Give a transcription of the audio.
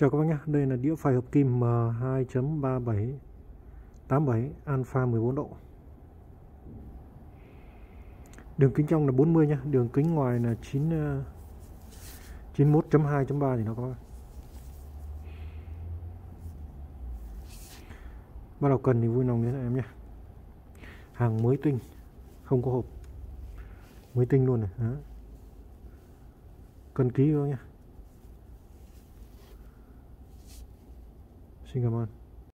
Chào các bác nhé, đây là đĩa phải hợp kim M2.3787 alpha 14 độ. Đường kính trong là 40 nhé, đường kính ngoài là 9 91.2.3 ờ, thì nó có. Bắt đầu cần thì vui lòng nhé em nhé. Hàng mới tinh, không có hộp. Mới tinh luôn này Đó. Cần ký luôn nhé. Sing.